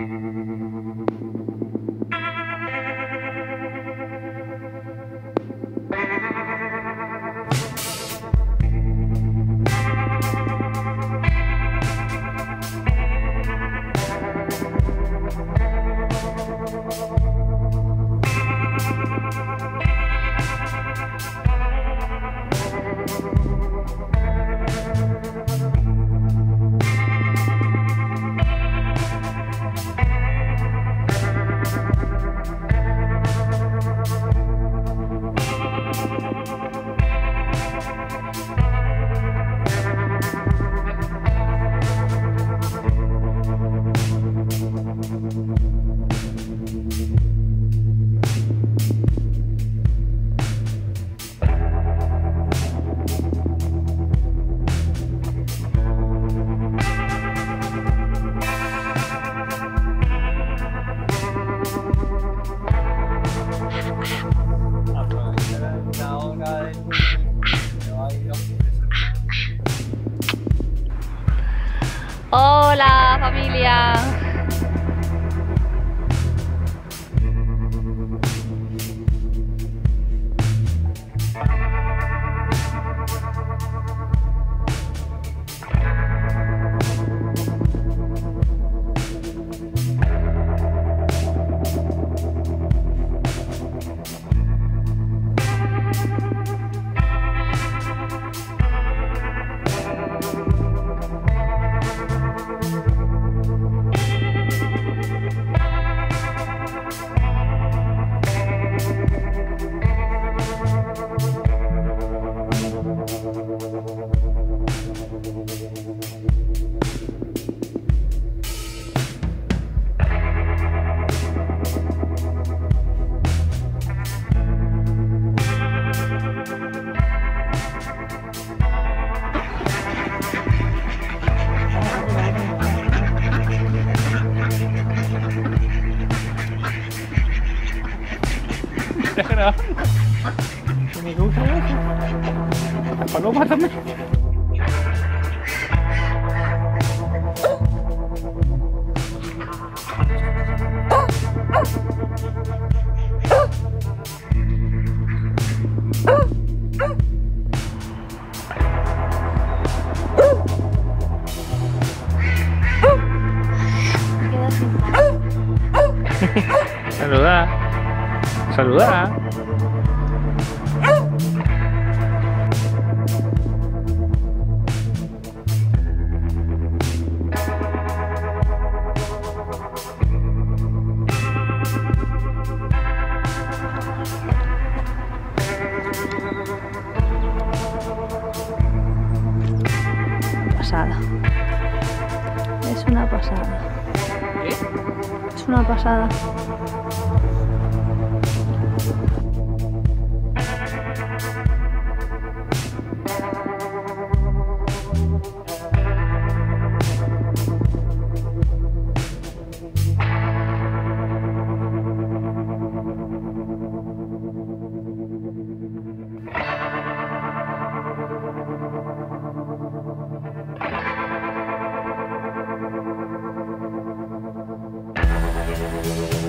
Thank you. Hola familia. Me gusta eso. Paloma también. Saluda. Saluda. Pasada. Es una pasada. Es una pasada. Bye.